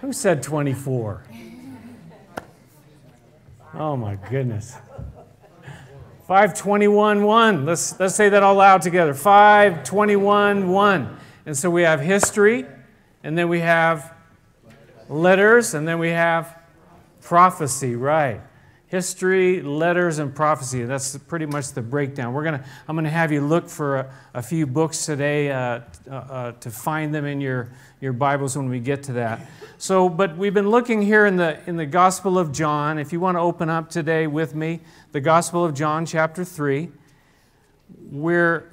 Who said 24? Oh my goodness. 521 1. Let's, let's say that all loud together. 521 1. And so we have history, and then we have letters, and then we have prophecy, right? History, letters, and prophecy. That's pretty much the breakdown. We're gonna, I'm going to have you look for a, a few books today uh, uh, uh, to find them in your, your Bibles when we get to that. So, but we've been looking here in the, in the Gospel of John. If you want to open up today with me, the Gospel of John, chapter 3, where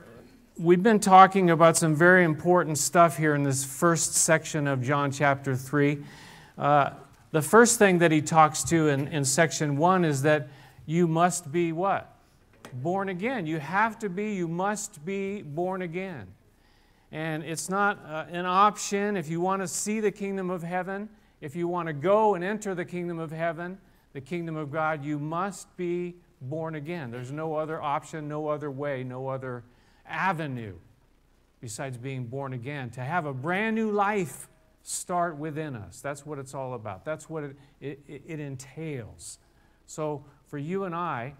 we've been talking about some very important stuff here in this first section of John chapter 3. Uh, the first thing that he talks to in, in section one is that you must be what? Born again. You have to be, you must be born again. And it's not uh, an option if you want to see the kingdom of heaven, if you want to go and enter the kingdom of heaven, the kingdom of God, you must be born again. There's no other option, no other way, no other avenue besides being born again. To have a brand new life start within us. That's what it's all about. That's what it, it, it entails. So for you and I,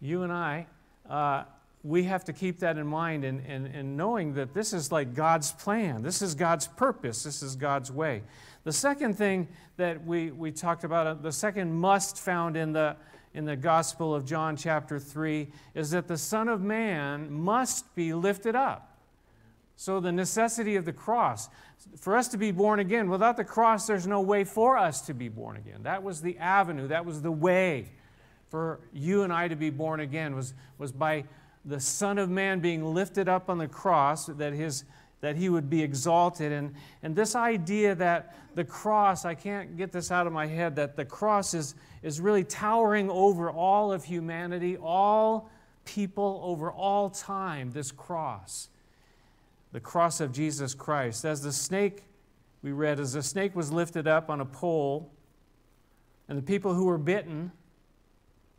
you and I, uh, we have to keep that in mind and, and, and knowing that this is like God's plan. This is God's purpose. This is God's way. The second thing that we, we talked about, uh, the second must found in the, in the Gospel of John, chapter 3, is that the Son of Man must be lifted up. So, the necessity of the cross. For us to be born again, without the cross, there's no way for us to be born again. That was the avenue, that was the way for you and I to be born again, was, was by the Son of Man being lifted up on the cross, that, his, that he would be exalted. And, and this idea that the cross, I can't get this out of my head, that the cross is, is really towering over all of humanity, all people, over all time, this cross the cross of Jesus Christ. As the snake, we read, as the snake was lifted up on a pole, and the people who were bitten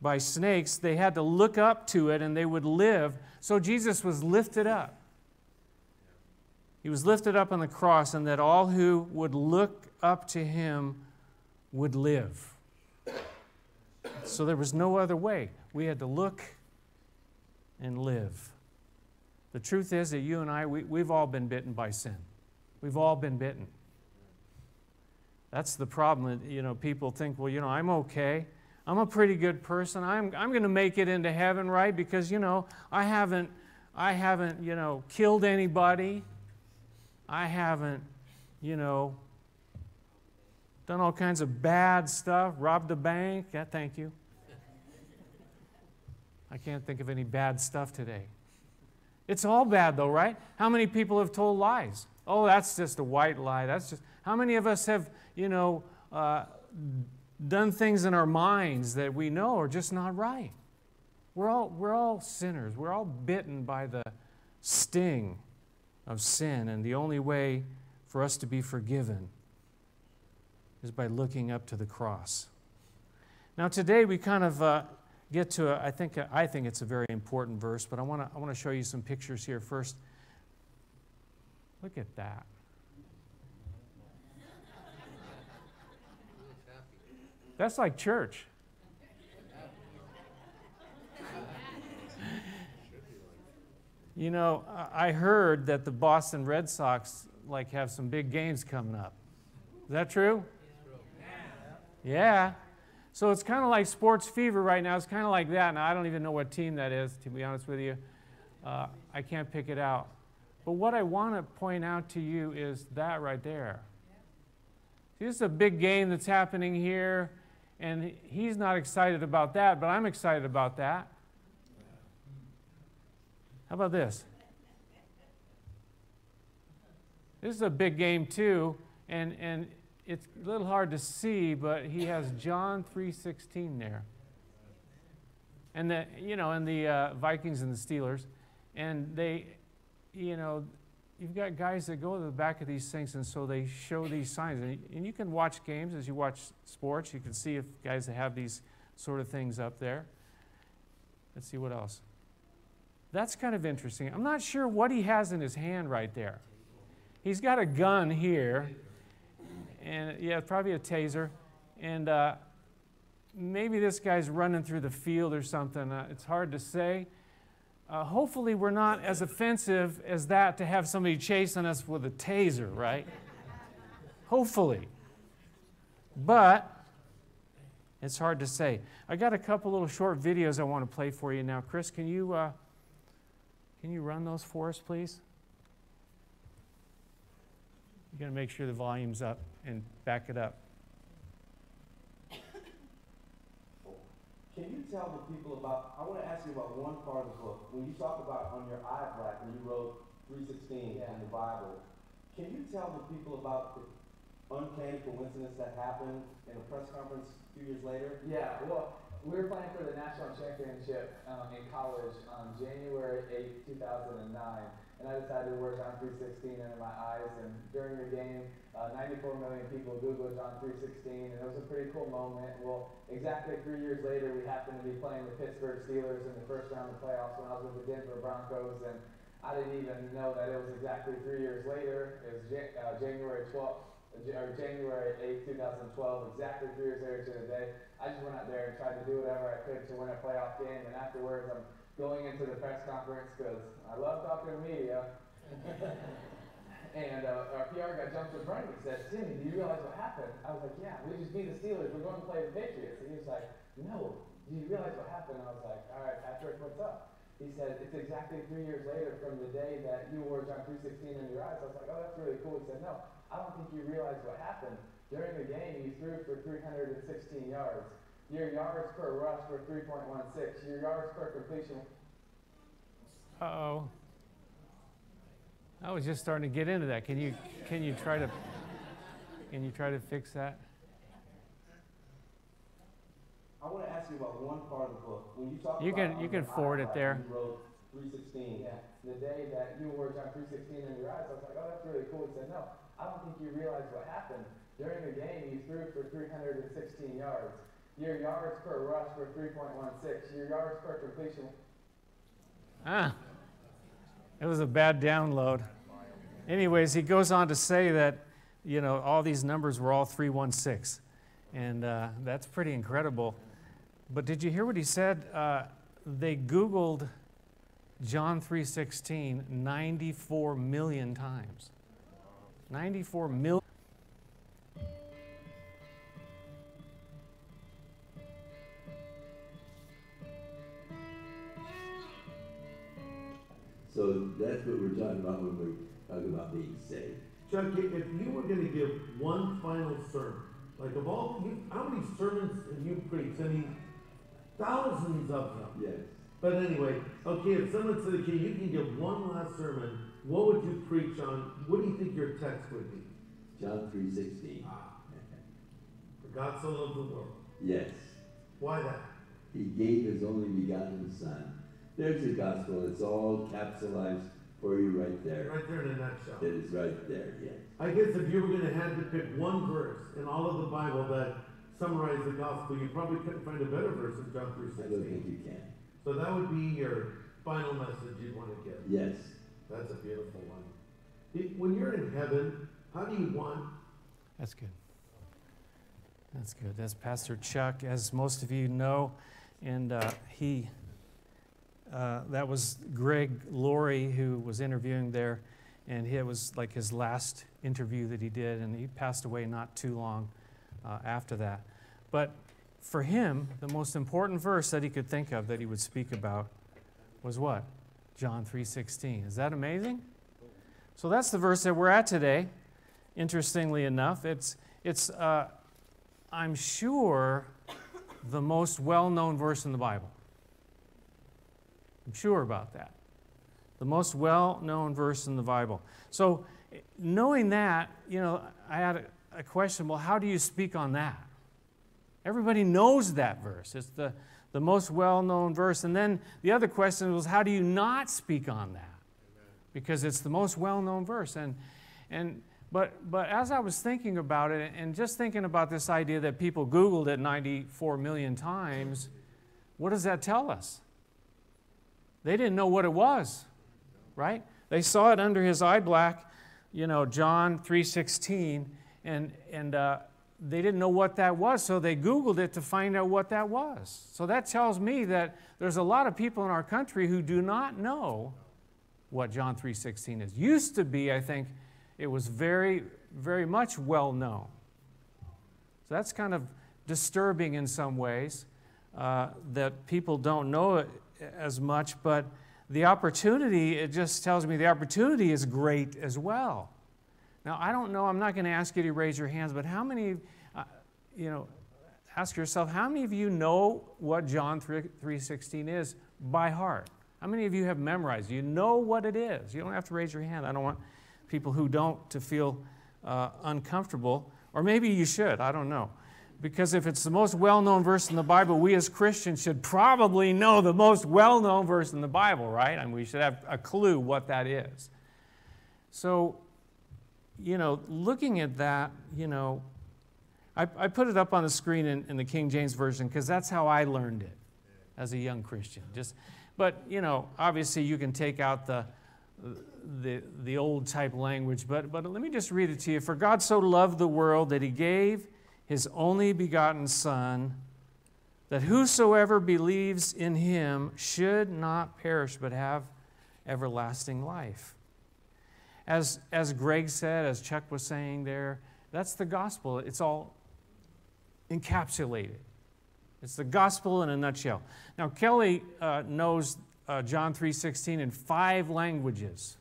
by snakes, they had to look up to it and they would live. So Jesus was lifted up. He was lifted up on the cross, and that all who would look up to him would live. So there was no other way. We had to look and live. The truth is that you and I, we, we've all been bitten by sin. We've all been bitten. That's the problem. You know, people think, well, you know, I'm okay. I'm a pretty good person. I'm, I'm going to make it into heaven, right? Because, you know, I haven't, I haven't, you know, killed anybody. I haven't, you know, done all kinds of bad stuff, robbed a bank. Yeah, thank you. I can't think of any bad stuff today. It's all bad, though, right? How many people have told lies? Oh, that's just a white lie. That's just. How many of us have, you know, uh, done things in our minds that we know are just not right? We're all, we're all sinners. We're all bitten by the sting of sin, and the only way for us to be forgiven is by looking up to the cross. Now, today we kind of uh, get to, a, I think, I think it's a very important verse, but I want to I wanna show you some pictures here first. Look at that. That's like church. You know, I heard that the Boston Red Sox like have some big games coming up. Is that true? Yeah. So it's kind of like sports fever right now. It's kind of like that. Now, I don't even know what team that is, to be honest with you. Uh, I can't pick it out. But what I want to point out to you is that right there. See, this is a big game that's happening here, and he's not excited about that, but I'm excited about that. How about this? This is a big game, too, and, and it's a little hard to see, but he has John 3:16 there. And the you know, and the uh, Vikings and the Steelers, and they, you know, you've got guys that go to the back of these things, and so they show these signs. And, and you can watch games as you watch sports. You can see if guys that have these sort of things up there. Let's see what else. That's kind of interesting. I'm not sure what he has in his hand right there. he's got a gun here, and yeah, probably a taser, and uh, maybe this guy's running through the field or something. Uh, it's hard to say. Uh, hopefully, we're not as offensive as that to have somebody chasing us with a taser, right? hopefully. But it's hard to say. I got a couple little short videos I want to play for you now. Chris, can you uh, can you run those for us, please? You got to make sure the volume's up and back it up. Can you tell the people about, I want to ask you about one part of the book. When you talk about on your eye black, when you wrote 316 yeah. in the Bible, can you tell the people about the uncanny coincidence that happened in a press conference a few years later? Yeah, well, we were playing for the national championship um, in college on January 8, 2009 and I decided to wear John 3.16 under my eyes. And during the game, uh, 94 million people Googled John 3.16, and it was a pretty cool moment. Well, exactly three years later, we happened to be playing the Pittsburgh Steelers in the first round of the playoffs when I was with the Denver Broncos, and I didn't even know that it was exactly three years later. It was uh, January 12th. January 8, 2012, exactly three years later to the day. I just went out there and tried to do whatever I could to win a playoff game, and afterwards, I'm going into the press conference because I love talking to media. and uh, our PR guy jumps in front of me and says, Timmy, do you realize what happened? I was like, yeah, we just beat the Steelers. We're going to play the Patriots. And he was like, no, do you realize what happened? I was like, all right, Patrick, what's up? He said, it's exactly three years later from the day that you wore John 3.16 in your eyes. I was like, oh, that's really cool. He said, no, I don't think you realize what happened. During the game, you threw for 316 yards. Your yards per rush were 3.16. Your yards per completion. Uh oh. I was just starting to get into that. Can you can you try to can you try to fix that? I want to ask you about one part of the book. When you talk you can you can forward it there. You wrote 316. Yeah. The day that you were John 316 in your eyes, I was like, oh, that's really cool. He said, no, I don't think you realize what happened. During the game, you threw for 316 yards. Your yards per rush were 3.16. Your yards per completion. Ah, it was a bad download. Anyways, he goes on to say that, you know, all these numbers were all 316. And uh, that's pretty incredible. But did you hear what he said? Uh, they Googled John 3.16 94 million times. 94 million. So that's what we're talking about when we talk about being saved. Chuck, if you were going to give one final sermon, like of all, you, how many sermons have you preached? I mean, thousands of them. Yes. But anyway, okay, if someone said, okay, you can give one last sermon, what would you preach on? What do you think your text would be? John 3.16. Ah. For God so loved the world. Yes. Why that? He gave his only begotten Son there's the gospel. It's all capsulized for you right there. Right there in a nutshell. It is right there, yes. I guess if you were going to have to pick one verse in all of the Bible that summarized the gospel, you probably couldn't find a better verse in John 3.16. I don't think you can. So that would be your final message you'd want to give. Yes. That's a beautiful one. When you're in heaven, how do you want? That's good. That's good. That's Pastor Chuck, as most of you know, and uh, he uh, that was Greg Laurie who was interviewing there, and it was like his last interview that he did, and he passed away not too long uh, after that. But for him, the most important verse that he could think of that he would speak about was what? John 3:16. Is that amazing? So that's the verse that we're at today. Interestingly enough, it's it's uh, I'm sure the most well-known verse in the Bible. I'm sure about that. The most well known verse in the Bible. So, knowing that, you know, I had a, a question well, how do you speak on that? Everybody knows that verse. It's the, the most well known verse. And then the other question was, how do you not speak on that? Because it's the most well known verse. And, and, but, but as I was thinking about it and just thinking about this idea that people Googled it 94 million times, what does that tell us? They didn't know what it was, right? They saw it under his eye black. you know, John 3.16, and, and uh, they didn't know what that was, so they Googled it to find out what that was. So that tells me that there's a lot of people in our country who do not know what John 3.16 is. Used to be, I think, it was very, very much well known. So that's kind of disturbing in some ways uh, that people don't know it as much, but the opportunity, it just tells me the opportunity is great as well. Now, I don't know, I'm not going to ask you to raise your hands, but how many, uh, you know, ask yourself, how many of you know what John 3, 3.16 is by heart? How many of you have memorized? You know what it is. You don't have to raise your hand. I don't want people who don't to feel uh, uncomfortable. Or maybe you should, I don't know. Because if it's the most well known verse in the Bible, we as Christians should probably know the most well known verse in the Bible, right? I And we should have a clue what that is. So, you know, looking at that, you know, I, I put it up on the screen in, in the King James Version because that's how I learned it as a young Christian. Just, but, you know, obviously you can take out the, the, the old type language, but, but let me just read it to you. For God so loved the world that he gave his only begotten Son, that whosoever believes in him should not perish but have everlasting life. As, as Greg said, as Chuck was saying there, that's the gospel. It's all encapsulated. It's the gospel in a nutshell. Now, Kelly uh, knows uh, John 3.16 in five languages.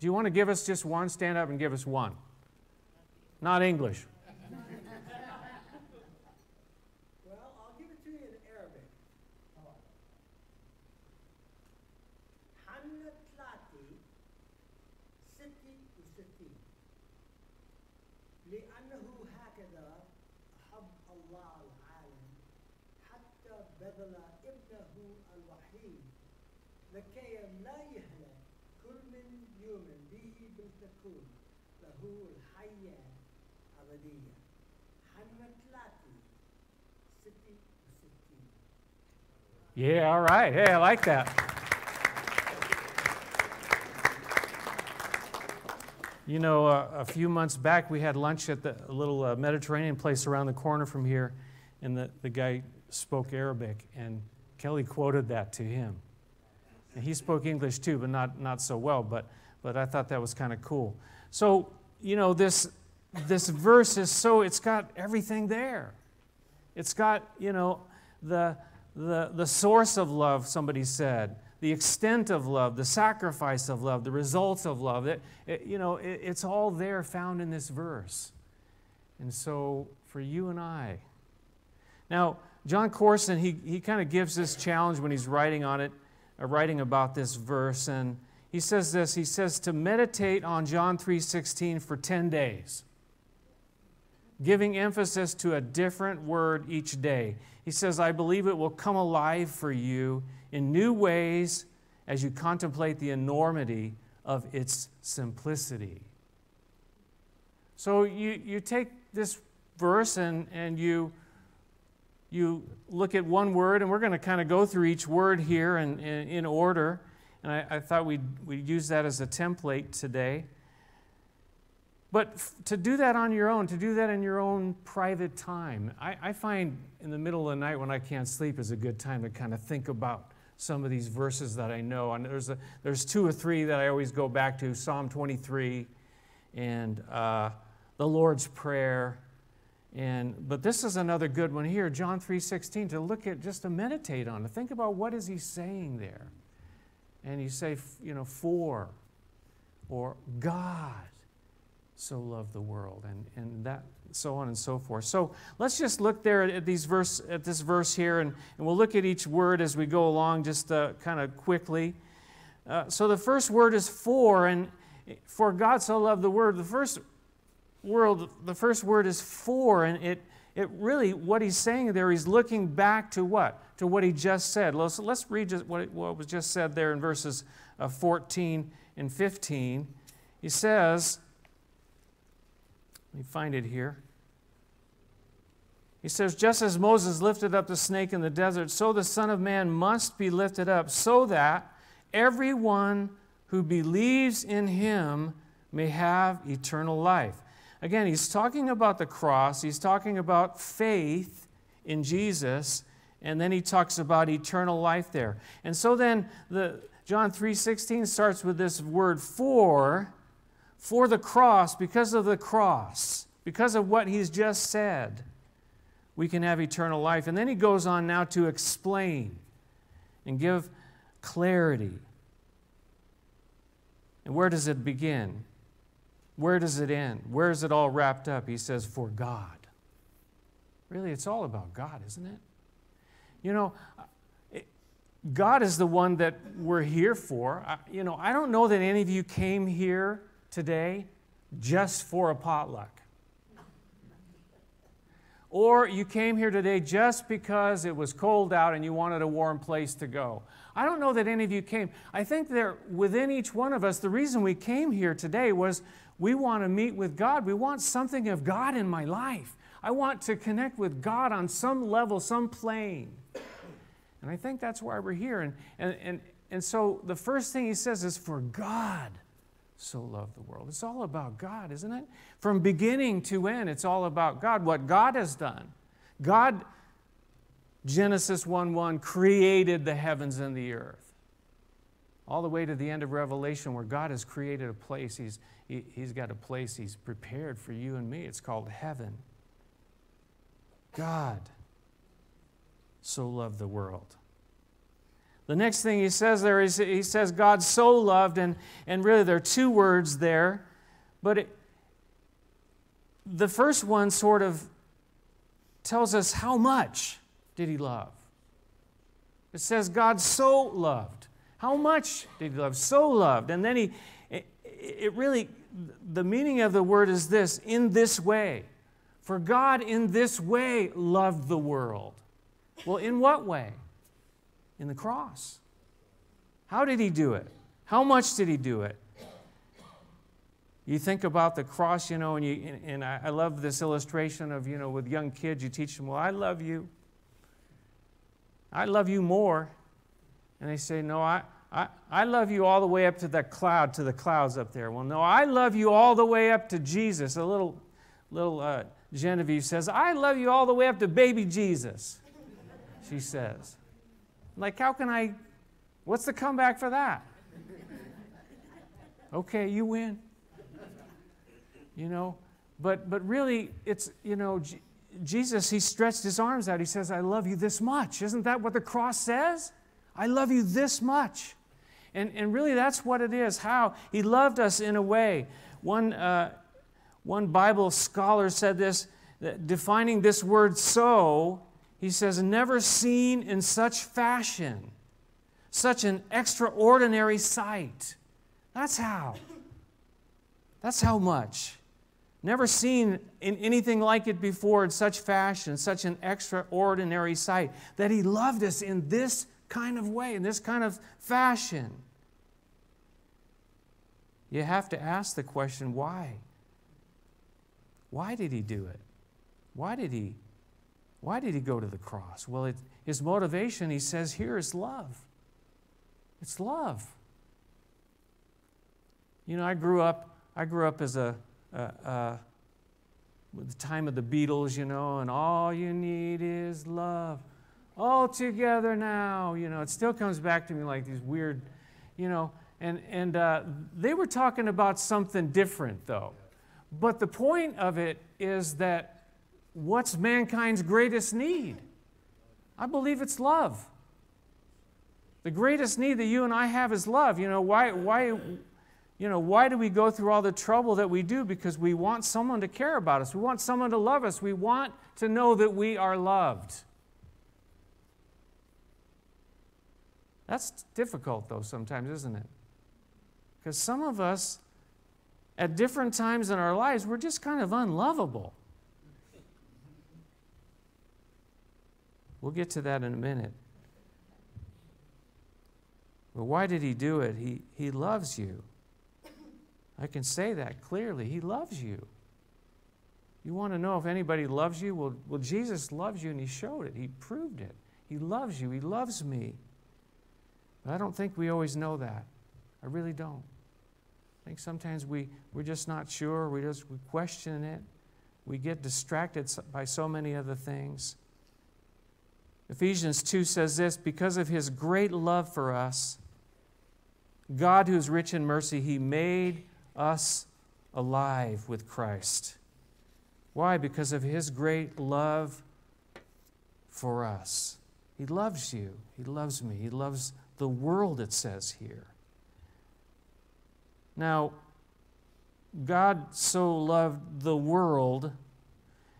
Do you want to give us just one? Stand up and give us one. Not English. Yeah, all right. Hey, I like that. You know, uh, a few months back, we had lunch at the little uh, Mediterranean place around the corner from here, and the, the guy spoke Arabic, and Kelly quoted that to him. And he spoke English too, but not, not so well, but, but I thought that was kind of cool. So, you know, this, this verse is so, it's got everything there. It's got, you know, the, the, the source of love, somebody said, the extent of love, the sacrifice of love, the results of love. It, it, you know, it, it's all there found in this verse. And so for you and I. Now, Jon Courson, he, he kind of gives this challenge when he's writing on it, uh, writing about this verse. And he says this, he says to meditate on John 3.16 for 10 days giving emphasis to a different word each day. He says, I believe it will come alive for you in new ways as you contemplate the enormity of its simplicity. So you, you take this verse and, and you, you look at one word, and we're going to kind of go through each word here in, in, in order. And I, I thought we'd, we'd use that as a template today. But to do that on your own, to do that in your own private time, I, I find in the middle of the night when I can't sleep is a good time to kind of think about some of these verses that I know. And there's, a, there's two or three that I always go back to Psalm 23 and uh, the Lord's Prayer. And, but this is another good one here, John 3.16, to look at, just to meditate on, to think about what is he saying there. And you say, you know, for, or God so loved the world, and, and that so on and so forth. So let's just look there at, these verse, at this verse here, and, and we'll look at each word as we go along just uh, kind of quickly. Uh, so the first word is for, and for God so loved the word. The first word, the first word is for, and it, it really, what he's saying there, he's looking back to what? To what he just said. Let's, let's read just what, what was just said there in verses uh, 14 and 15. He says, let me find it here. He says, Just as Moses lifted up the snake in the desert, so the Son of Man must be lifted up, so that everyone who believes in him may have eternal life. Again, he's talking about the cross, he's talking about faith in Jesus, and then he talks about eternal life there. And so then the John 3:16 starts with this word for for the cross because of the cross, because of what he's just said. We can have eternal life. And then he goes on now to explain and give clarity. And where does it begin? Where does it end? Where is it all wrapped up? He says, For God. Really, it's all about God, isn't it? You know, God is the one that we're here for. You know, I don't know that any of you came here today just for a potluck. Or you came here today just because it was cold out and you wanted a warm place to go. I don't know that any of you came. I think that within each one of us, the reason we came here today was we want to meet with God. We want something of God in my life. I want to connect with God on some level, some plane. And I think that's why we're here. And, and, and, and so the first thing he says is, For God so loved the world. It's all about God, isn't it? From beginning to end, it's all about God, what God has done. God, Genesis 1 1, created the heavens and the earth. All the way to the end of Revelation, where God has created a place. He's, he, he's got a place He's prepared for you and me. It's called heaven. God so loved the world. The next thing he says there is he says, God so loved, and, and really there are two words there, but it, the first one sort of tells us how much did he love. It says, God so loved. How much did he love? So loved. And then he, it, it really, the meaning of the word is this in this way. For God in this way loved the world. Well, in what way? In the cross. How did he do it? How much did he do it? You think about the cross, you know, and, you, and I love this illustration of, you know, with young kids, you teach them, well, I love you. I love you more. And they say, no, I, I, I love you all the way up to that cloud, to the clouds up there. Well, no, I love you all the way up to Jesus. A little, little uh, Genevieve says, I love you all the way up to baby Jesus she says. Like, how can I? What's the comeback for that? Okay, you win. You know, but but really, it's you know, Jesus. He stretched his arms out. He says, "I love you this much." Isn't that what the cross says? I love you this much. And, and really, that's what it is. How he loved us in a way. One, uh, one Bible scholar said this, defining this word so he says, never seen in such fashion, such an extraordinary sight. That's how. That's how much. Never seen in anything like it before in such fashion, such an extraordinary sight, that He loved us in this kind of way, in this kind of fashion. You have to ask the question why? Why did He do it? Why did He why did he go to the cross? Well, it, his motivation, he says here, is love. It's love. You know, I grew up, I grew up as a, a, the time of the Beatles, you know, and all you need is love. All together now, you know, it still comes back to me like these weird, you know, and, and uh, they were talking about something different, though. But the point of it is that what's mankind's greatest need? I believe it's love. The greatest need that you and I have is love. You know, why, why, you know, why do we go through all the trouble that we do? Because we want someone to care about us. We want someone to love us. We want to know that we are loved. That's difficult, though, sometimes, isn't it? Because some of us, at different times in our lives, we're just kind of unlovable. We'll get to that in a minute. But why did he do it? He, he loves you. I can say that clearly. He loves you. You want to know if anybody loves you? Well, well, Jesus loves you and he showed it. He proved it. He loves you. He loves me. But I don't think we always know that. I really don't. I think sometimes we, we're just not sure. We just we question it. We get distracted by so many other things. Ephesians 2 says this because of his great love for us, God, who is rich in mercy, he made us alive with Christ. Why? Because of his great love for us. He loves you. He loves me. He loves the world, it says here. Now, God so loved the world,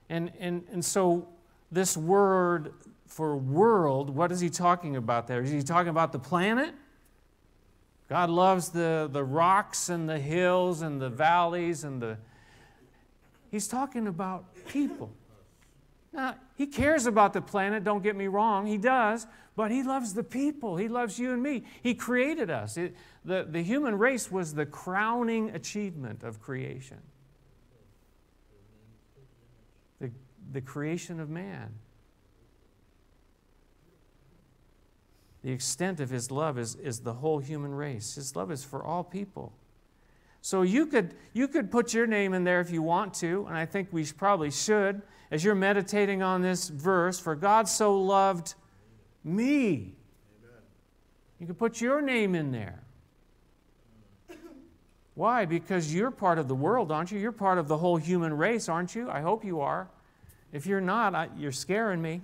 and, and, and so this word for world, what is he talking about there? Is he talking about the planet? God loves the, the rocks and the hills and the valleys and the. He's talking about people. Now, he cares about the planet, don't get me wrong, he does, but he loves the people. He loves you and me. He created us. It, the, the human race was the crowning achievement of creation. The, the creation of man. The extent of his love is, is the whole human race. His love is for all people. So you could, you could put your name in there if you want to, and I think we probably should, as you're meditating on this verse, for God so loved me. Amen. You can put your name in there. Why? Because you're part of the world, aren't you? You're part of the whole human race, aren't you? I hope you are. If you're not, I, you're scaring me.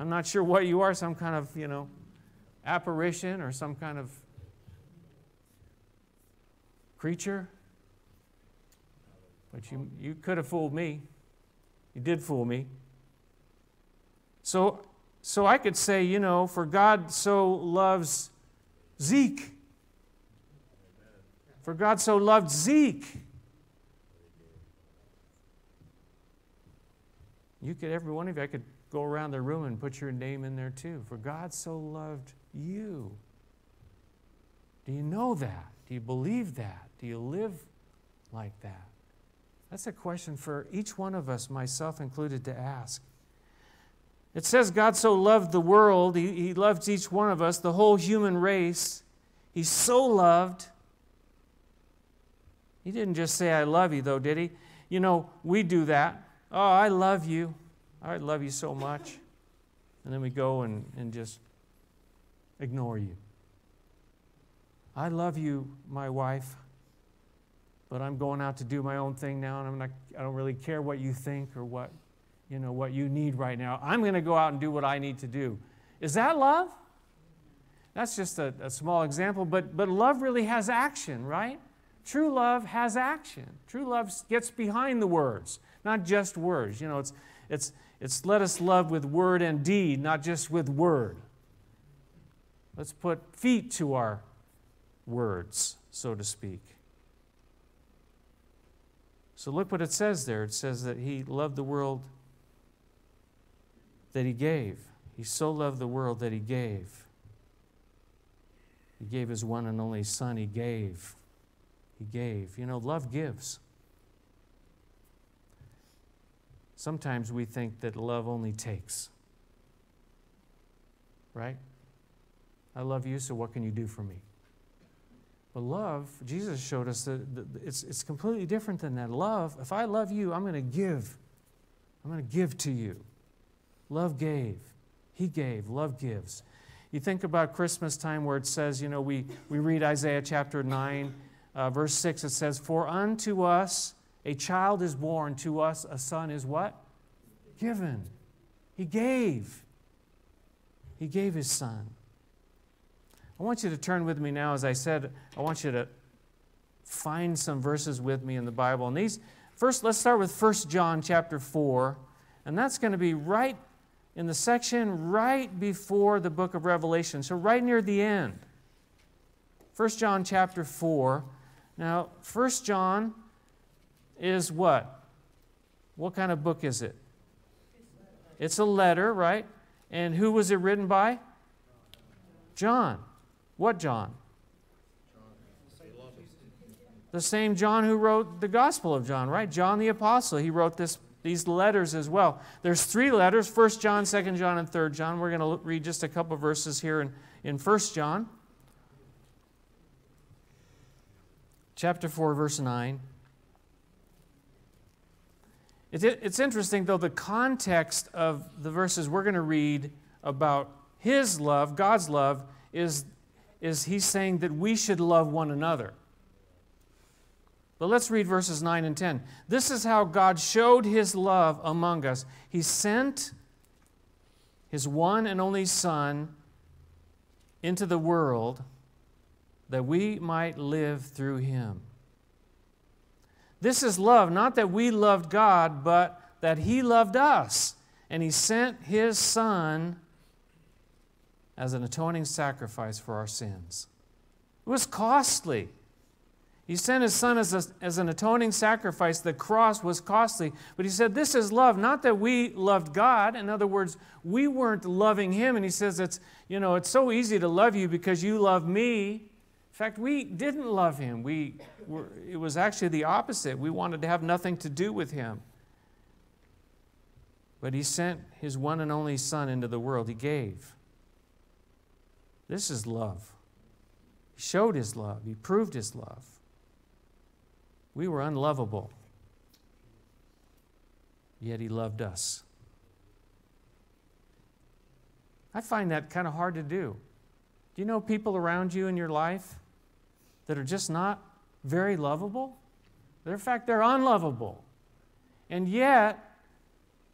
I'm not sure what you are, some kind of, you know, apparition or some kind of creature. But you, you could have fooled me. You did fool me. So, so I could say, you know, for God so loves Zeke. For God so loved Zeke. You could, every one of you, I could go around the room and put your name in there too. For God so loved you. Do you know that? Do you believe that? Do you live like that? That's a question for each one of us, myself included, to ask. It says God so loved the world, He, he loves each one of us, the whole human race. He's so loved. He didn't just say, I love you, though, did He? You know, we do that. Oh, I love you. I love you so much. And then we go and, and just ignore you. I love you, my wife, but I'm going out to do my own thing now, and I'm not, I don't really care what you think or what, you know, what you need right now. I'm going to go out and do what I need to do. Is that love? That's just a, a small example, but, but love really has action, right? True love has action. True love gets behind the words, not just words. You know, it's, it's, it's let us love with word and deed, not just with word. Let's put feet to our words, so to speak. So look what it says there. It says that he loved the world that he gave. He so loved the world that he gave. He gave his one and only son. He gave. He gave. You know, love gives. Sometimes we think that love only takes. Right? I love you, so what can you do for me? But love, Jesus showed us that it's, it's completely different than that. Love, if I love you, I'm going to give. I'm going to give to you. Love gave. He gave. Love gives. You think about Christmas time where it says, you know, we, we read Isaiah chapter 9, uh, verse 6, it says, For unto us a child is born, to us a son is what? Given. He gave. He gave his son. I want you to turn with me now, as I said, I want you to find some verses with me in the Bible. And these, first, let's start with 1 John chapter 4. And that's going to be right in the section right before the book of Revelation. So, right near the end. 1 John chapter 4. Now, 1 John is what? What kind of book is it? It's a letter, right? And who was it written by? John. What John? The same John who wrote the Gospel of John, right? John the Apostle. He wrote this, these letters as well. There's three letters 1 John, 2 John, and 3 John. We're going to read just a couple verses here in, in 1 John. chapter 4, verse 9. It's interesting, though, the context of the verses we're going to read about His love, God's love, is, is He's saying that we should love one another. But let's read verses 9 and 10. This is how God showed His love among us. He sent His one and only Son into the world that we might live through Him. This is love, not that we loved God, but that He loved us. And He sent His Son as an atoning sacrifice for our sins. It was costly. He sent his son as, a, as an atoning sacrifice. The cross was costly. But he said, This is love. Not that we loved God. In other words, we weren't loving him. And he says, It's, you know, it's so easy to love you because you love me fact, we didn't love him. We were, it was actually the opposite. We wanted to have nothing to do with him. But he sent his one and only Son into the world. He gave. This is love. He showed his love, he proved his love. We were unlovable, yet he loved us. I find that kind of hard to do. Do you know people around you in your life that are just not very lovable. in fact, they're unlovable. And yet,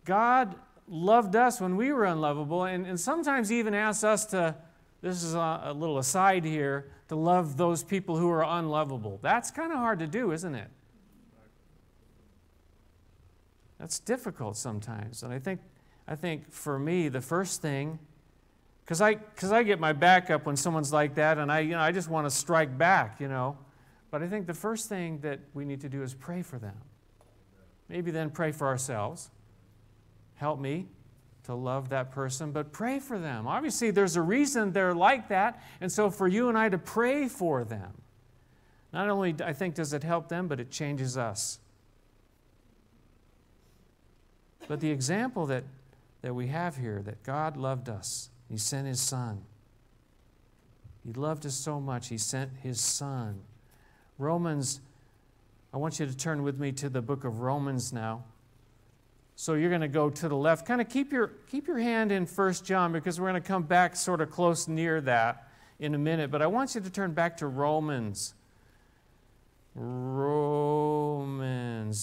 God loved us when we were unlovable, and, and sometimes even asks us to, this is a, a little aside here, to love those people who are unlovable. That's kind of hard to do, isn't it? That's difficult sometimes. And I think, I think for me, the first thing because I, cause I get my back up when someone's like that, and I, you know, I just want to strike back, you know. But I think the first thing that we need to do is pray for them. Maybe then pray for ourselves. Help me to love that person, but pray for them. Obviously, there's a reason they're like that, and so for you and I to pray for them. Not only, I think, does it help them, but it changes us. But the example that, that we have here, that God loved us, he sent his son. He loved us so much, he sent his son. Romans, I want you to turn with me to the book of Romans now. So you're going to go to the left. Kind of keep your, keep your hand in First John because we're going to come back sort of close near that in a minute. But I want you to turn back to Romans. Romans.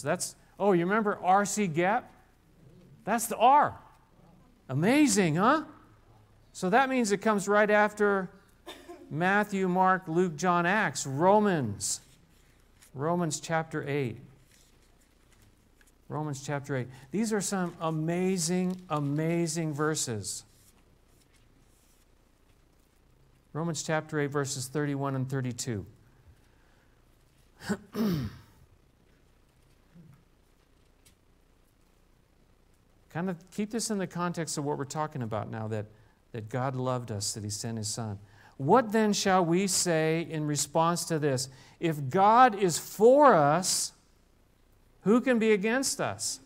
That's, oh, you remember R.C. Gap? That's the R. Amazing, huh? So that means it comes right after Matthew, Mark, Luke, John, Acts, Romans. Romans chapter 8. Romans chapter 8. These are some amazing, amazing verses. Romans chapter 8, verses 31 and 32. kind of keep this in the context of what we're talking about now that that God loved us, that He sent His Son. What then shall we say in response to this? If God is for us, who can be against us?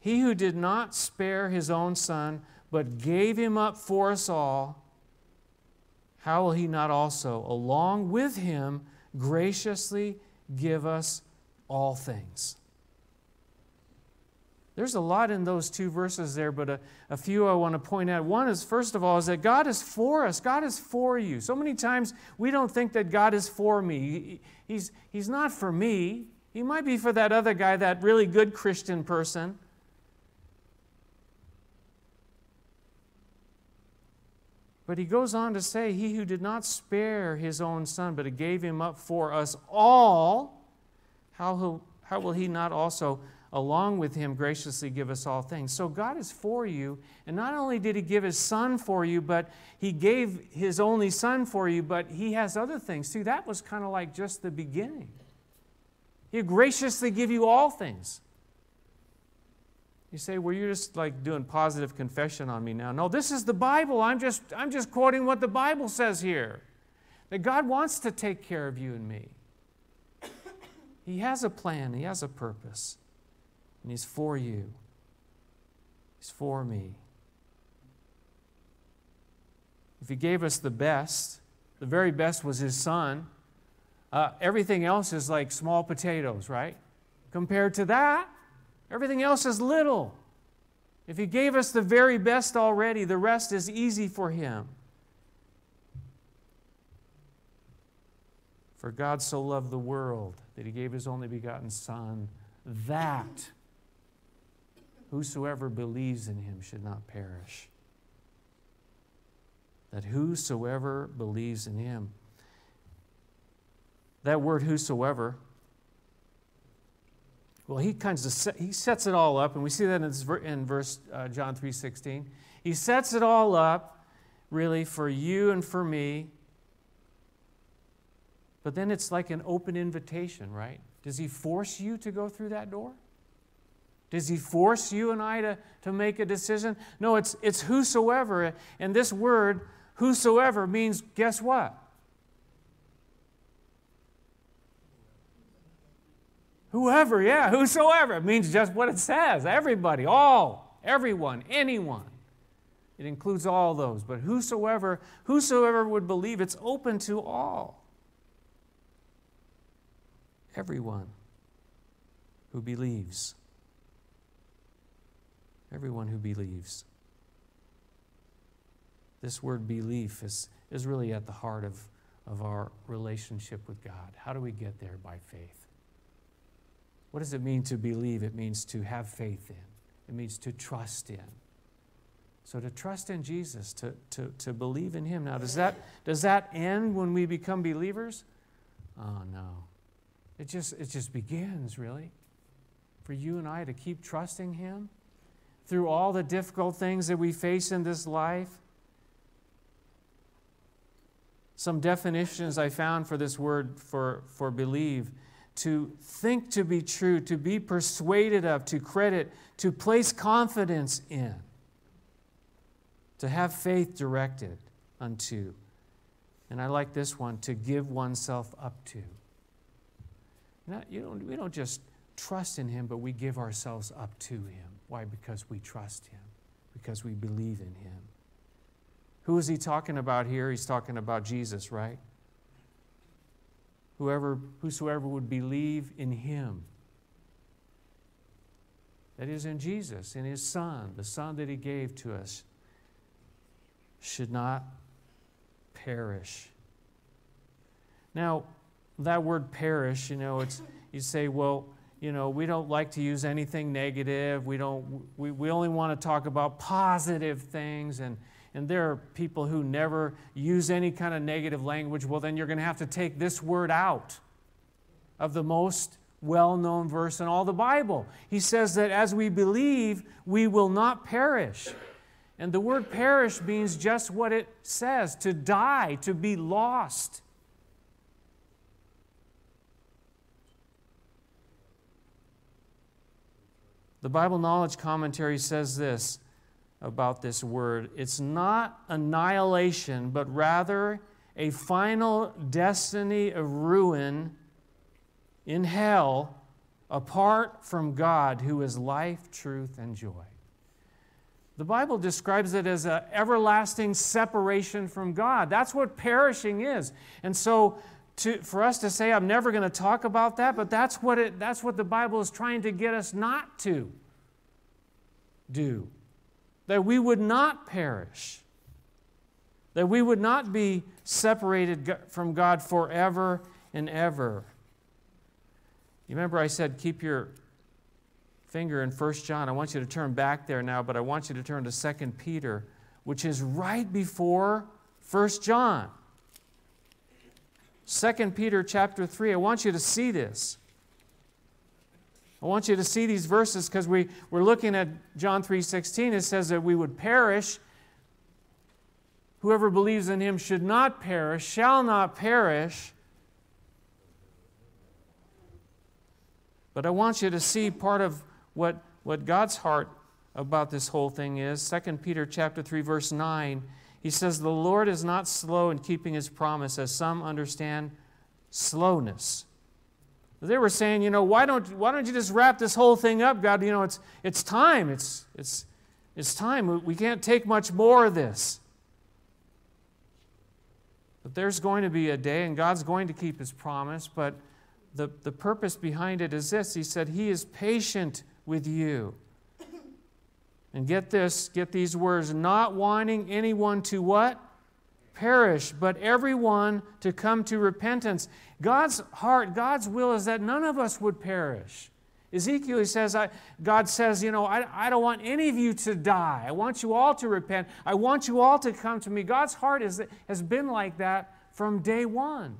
He who did not spare his own son, but gave him up for us all, how will he not also, along with him, graciously give us all things? There's a lot in those two verses there, but a, a, few I want to point out. One is, first of all, is that God is for us. God is for you. So many times we don't think that God is for me. He, he's, he's not for me. He might be for that other guy, that really good Christian person. But he goes on to say, He who did not spare his own son, but gave him up for us all, how, how will he not also? Along with him graciously give us all things. So God is for you, and not only did he give his son for you, but he gave his only son for you, but he has other things too. That was kind of like just the beginning. He'll graciously give you all things. You say, well, you're just like doing positive confession on me now. No, this is the Bible. I'm just, I'm just quoting what the Bible says here. That God wants to take care of you and me. He has a plan, He has a purpose and He's for you. He's for me. If He gave us the best, the very best was His Son, uh, everything else is like small potatoes, right? Compared to that, everything else is little. If He gave us the very best already, the rest is easy for Him. For God so loved the world that He gave His only begotten Son, that whosoever believes in Him should not perish. That whosoever believes in Him. That word whosoever well, he kinds of set, he sets it all up, and we see that in, in verse uh, John three sixteen. He sets it all up, really, for you and for me. But then it's like an open invitation, right? Does he force you to go through that door? Does he force you and I to, to make a decision? No, it's, it's whosoever. And this word, whosoever, means guess what? Whoever, yeah, whosoever. It means just what it says. Everybody, all, everyone, anyone. It includes all those. But whosoever, whosoever would believe, it's open to all. Everyone who believes. Everyone who believes. This word belief is, is really at the heart of, of our relationship with God. How do we get there by faith? What does it mean to believe? It means to have faith in, it means to trust in. So to trust in Jesus, to, to, to believe in Him. Now, does that, does that end when we become believers? Oh, no. It just, it just begins, really, for you and I to keep trusting Him through all the difficult things that we face in this life. Some definitions I found for this word for, for believe to think to be true, to be persuaded of, to credit, to place confidence in, to have faith directed unto. And I like this one to give oneself up to. Not, you don't, we don't just trust in Him, but we give ourselves up to Him. Why? Because we trust Him, because we believe in Him. Who is He talking about here? He's talking about Jesus, right? whoever, whosoever would believe in him. That is in Jesus, in his Son, the Son that he gave to us, should not perish. Now, that word perish, you know, it's you say, well, you know, we don't like to use anything negative. We don't we, we only want to talk about positive things and and there are people who never use any kind of negative language, well, then you're going to have to take this word out of the most well known verse in all the Bible. He says that as we believe, we will not perish. And the word perish means just what it says to die, to be lost. The Bible Knowledge Commentary says this about this word. It's not annihilation, but rather a final destiny of ruin in hell apart from God, who is life, truth, and joy. The Bible describes it as an everlasting separation from God. That's what perishing is. And so, to, for us to say, I'm never going to talk about that, but that's what, it, that's what the Bible is trying to get us not to do that we would not perish, that we would not be separated from God forever and ever. You remember I said, keep your finger in 1 John. I want you to turn back there now, but I want you to turn to 2 Peter, which is right before 1 John. 2 Peter chapter 3. I want you to see this. I want you to see these verses because we, we're looking at John 3.16. It says that we would perish. Whoever believes in him should not perish, shall not perish. But I want you to see part of what, what God's heart about this whole thing is. 2 Peter chapter 3, verse 9. He says, The Lord is not slow in keeping his promise, as some understand slowness they were saying, you know, why don't, why don't you just wrap this whole thing up, God? You know, it's, it's time. It's, it's, it's time. We can't take much more of this. But there's going to be a day, and God's going to keep his promise, but the, the purpose behind it is this He said, He is patient with you. And get this, get these words, not wanting anyone to what? Perish, but everyone to come to repentance. God's heart, God's will is that none of us would perish. Ezekiel he says, I, God says, you know, I, I don't want any of you to die. I want you all to repent. I want you all to come to me. God's heart is, has been like that from day one.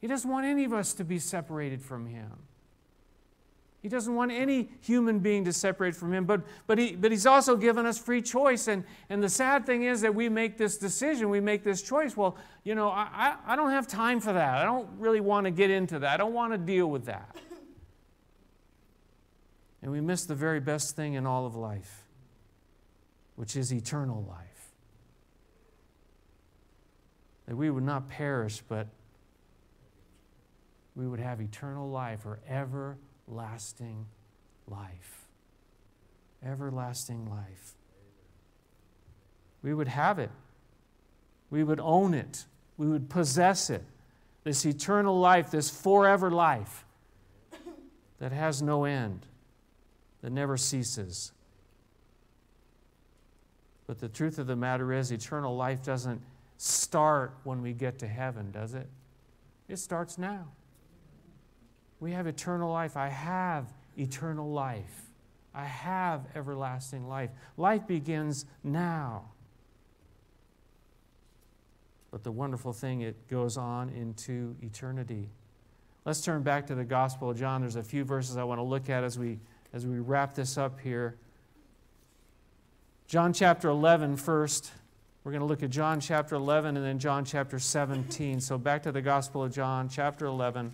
He doesn't want any of us to be separated from Him. He doesn't want any human being to separate from Him, but, but, he, but He's also given us free choice. And, and the sad thing is that we make this decision, we make this choice. Well, you know, I, I don't have time for that. I don't really want to get into that. I don't want to deal with that. And we miss the very best thing in all of life, which is eternal life. That we would not perish, but we would have eternal life or everlasting life. Everlasting life. We would have it. We would own it. We would possess it. This eternal life, this forever life that has no end, that never ceases. But the truth of the matter is, eternal life doesn't start when we get to heaven, does it? It starts now. We have eternal life. I have eternal life. I have everlasting life. Life begins now. But the wonderful thing, it goes on into eternity. Let's turn back to the Gospel of John. There's a few verses I want to look at as we, as we wrap this up here. John chapter 11 first. We're going to look at John chapter 11 and then John chapter 17. So back to the Gospel of John, chapter 11.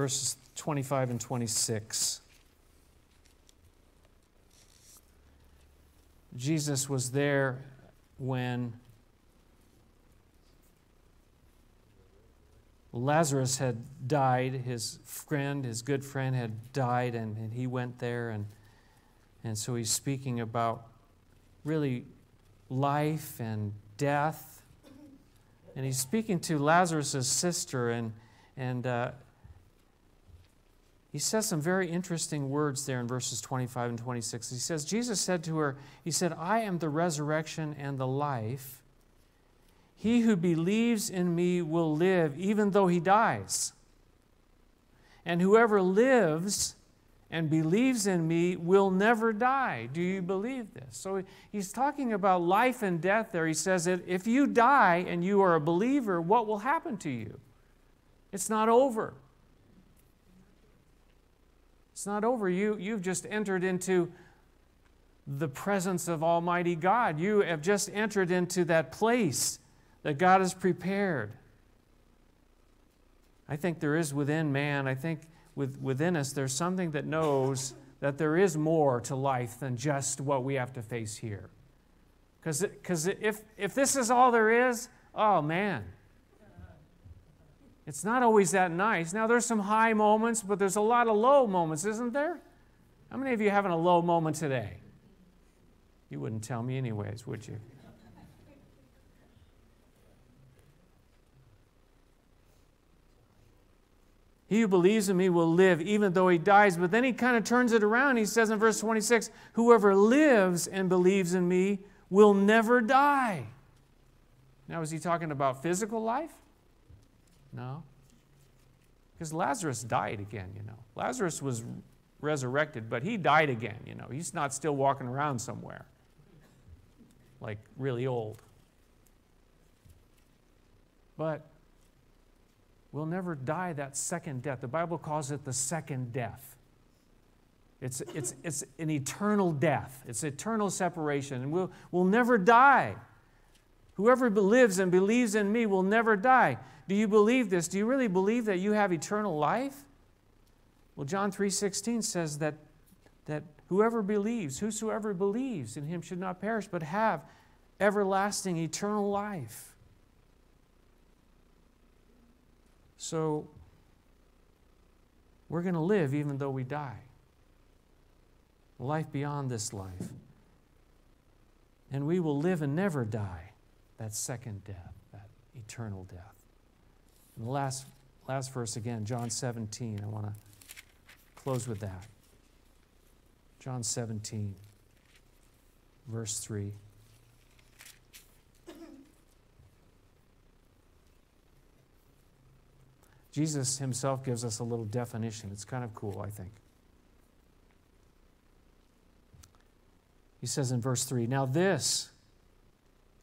Verses 25 and 26. Jesus was there when Lazarus had died. His friend, his good friend, had died, and, and he went there. And, and so he's speaking about really life and death. And he's speaking to Lazarus' sister, and, and uh, he says some very interesting words there in verses 25 and 26. He says, Jesus said to her, He said, I am the resurrection and the life. He who believes in me will live even though he dies. And whoever lives and believes in me will never die. Do you believe this? So he's talking about life and death there. He says that if you die and you are a believer, what will happen to you? It's not over. It's not over. You, you've just entered into the presence of Almighty God. You have just entered into that place that God has prepared. I think there is within man, I think with, within us, there's something that knows that there is more to life than just what we have to face here. Because if, if this is all there is, oh man, it's not always that nice. Now, there's some high moments, but there's a lot of low moments, isn't there? How many of you having a low moment today? You wouldn't tell me, anyways, would you? He who believes in me will live even though he dies. But then he kind of turns it around. He says in verse 26 Whoever lives and believes in me will never die. Now, is he talking about physical life? No. Because Lazarus died again, you know. Lazarus was resurrected, but he died again, you know. He's not still walking around somewhere, like really old. But we'll never die that second death. The Bible calls it the second death. It's, it's, it's an eternal death, it's eternal separation, and we'll, we'll never die. Whoever lives and believes in me will never die. Do you believe this? Do you really believe that you have eternal life? Well, John 3:16 says that that whoever believes, whosoever believes in him should not perish but have everlasting eternal life. So we're going to live even though we die. Life beyond this life. and we will live and never die. That second death, that eternal death. And the last, last verse again, John 17. I want to close with that. John 17, verse 3. Jesus himself gives us a little definition. It's kind of cool, I think. He says in verse 3 Now this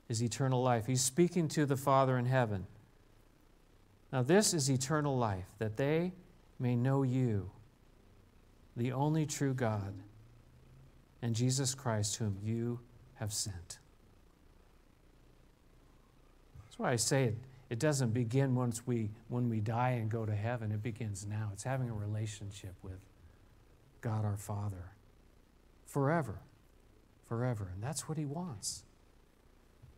is eternal life. He's speaking to the Father in heaven. Now, this is eternal life, that they may know you, the only true God, and Jesus Christ, whom you have sent. That's why I say it, it doesn't begin once we, when we die and go to heaven. It begins now. It's having a relationship with God our Father forever forever. And that's what He wants.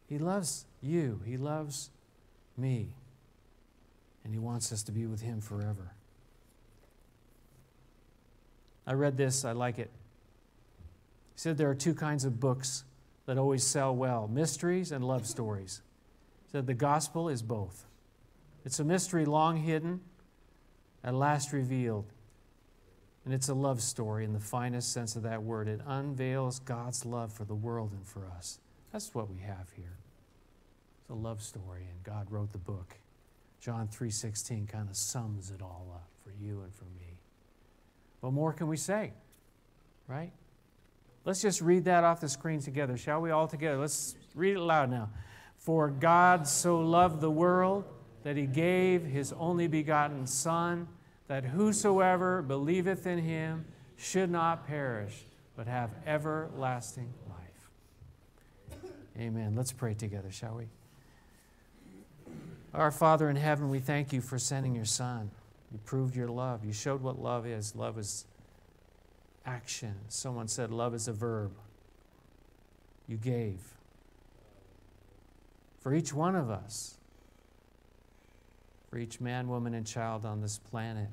He loves you, He loves me, and He wants us to be with Him forever. I read this, I like it. He said there are two kinds of books that always sell well mysteries and love stories. He said the gospel is both. It's a mystery long hidden, at last revealed. And it's a love story in the finest sense of that word. It unveils God's love for the world and for us. That's what we have here. It's a love story, and God wrote the book. John 3:16 kind of sums it all up for you and for me. What more can we say? Right? Let's just read that off the screen together, shall we all together? Let's read it loud now. For God so loved the world that he gave his only begotten Son that whosoever believeth in him should not perish, but have everlasting life. Amen. Let's pray together, shall we? Our Father in heaven, we thank you for sending your Son. You proved your love. You showed what love is. Love is action. Someone said love is a verb. You gave. For each one of us, for each man, woman, and child on this planet.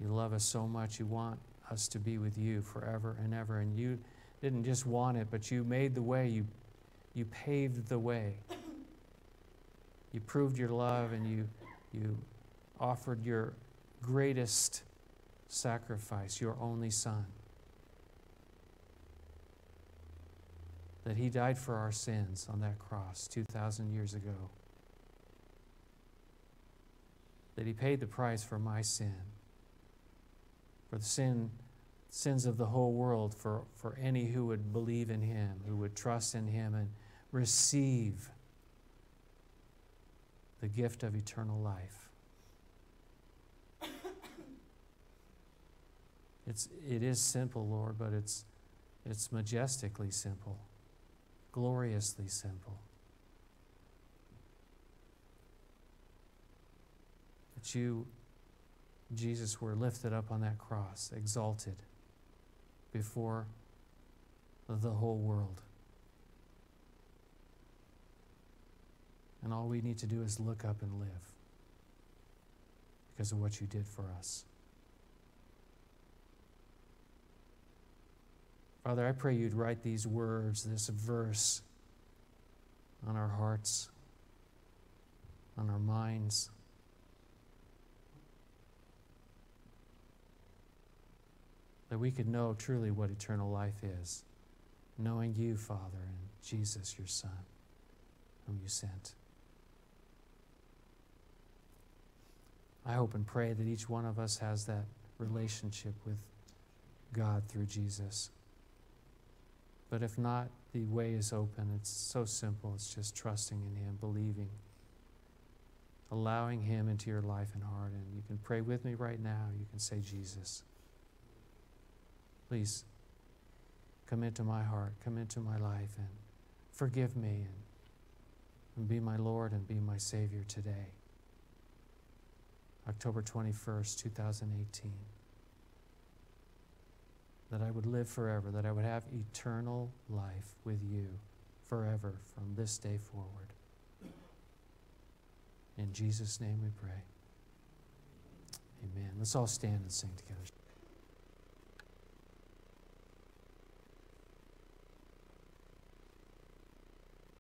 You love us so much. You want us to be with you forever and ever. And you didn't just want it, but you made the way. You, you paved the way. You proved your love and you, you offered your greatest sacrifice, your only Son. That He died for our sins on that cross 2,000 years ago that he paid the price for my sin, for the sin, sins of the whole world, for, for any who would believe in him, who would trust in him and receive the gift of eternal life. It's, it is simple, Lord, but it's, it's majestically simple, gloriously simple. that you, Jesus, were lifted up on that cross, exalted before the whole world. And all we need to do is look up and live because of what you did for us. Father, I pray you'd write these words, this verse, on our hearts, on our minds. That we could know truly what eternal life is, knowing you, Father, and Jesus, your Son, whom you sent. I hope and pray that each one of us has that relationship with God through Jesus. But if not, the way is open. It's so simple. It's just trusting in Him, believing, allowing Him into your life and heart. And you can pray with me right now. You can say, Jesus. Please come into my heart, come into my life, and forgive me and, and be my Lord and be my Savior today. October 21st, 2018. That I would live forever, that I would have eternal life with you forever from this day forward. In Jesus' name we pray. Amen. Let's all stand and sing together.